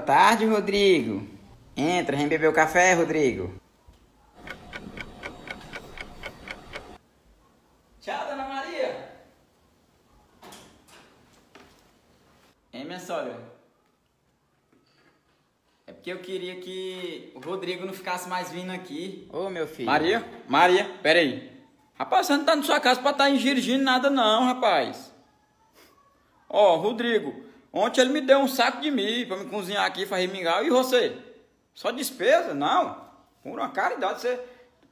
tarde, Rodrigo. Entra, vem beber o café, Rodrigo. Tchau, dona Maria. Hein, minha sogra? É porque eu queria que o Rodrigo não ficasse mais vindo aqui. Ô, meu filho. Maria, Maria, peraí. Rapaz, você não tá na sua casa pra estar tá nada não, rapaz. Ó, oh, Rodrigo, ontem ele me deu um saco de milho pra me cozinhar aqui, fazer mingau. E você? Só despesa? Não. Por uma caridade, você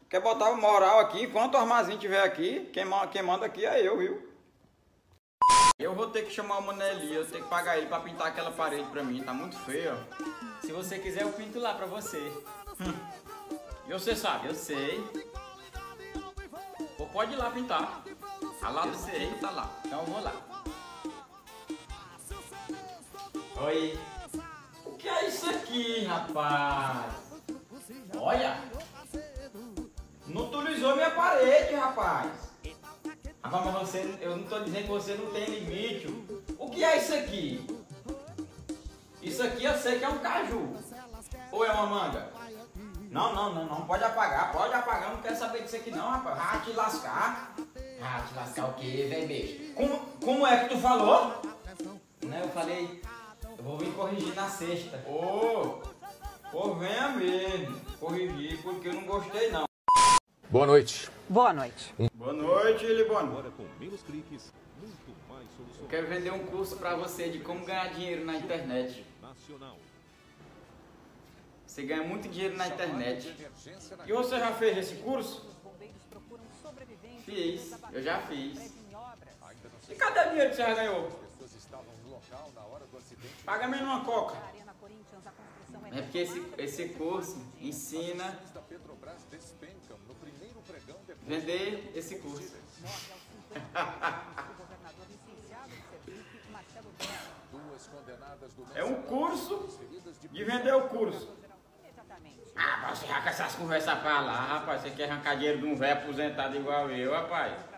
quer botar moral aqui. Enquanto o armazém estiver aqui, quem, quem manda aqui é eu, viu? Eu vou ter que chamar o Maneli, eu tenho que pagar ele pra pintar aquela parede pra mim, tá muito feio, ó. Se você quiser, eu pinto lá pra você. Hum. E você sabe? Eu sei. Ou pode ir lá pintar. A lá do sei. tá lá. Então eu vou lá. Oi. O que é isso aqui, rapaz? Olha. Não utilizou minha parede, rapaz. Rapaz, mas você, eu não tô dizendo que você não tem limite. O que é isso aqui? Isso aqui eu sei que é um caju. Ou é uma manga? Não, não, não, não pode apagar, pode apagar, não quero saber disso aqui não, rapaz. Ah, te lascar. Ah, te lascar o quê, velho beijo? Como, como é que tu falou? Não, eu falei, vou vir corrigir na sexta. Ô, oh, oh, venha mesmo, corrigir, porque eu não gostei não. Boa noite. Boa noite. Boa noite, Libano. Agora com menos cliques, muito mais soluções. Eu quero vender um curso para você de como ganhar dinheiro na internet. Nacional. Você ganha muito dinheiro na internet. E você já fez esse curso? Fiz, eu já fiz. E cadê o dinheiro que você já ganhou? Paga menos uma coca. É porque esse, esse curso ensina vender esse curso. É um curso de vender o curso. Ah, você já com essas conversas pra lá, rapaz. Você quer arrancar dinheiro de um velho aposentado igual eu, rapaz.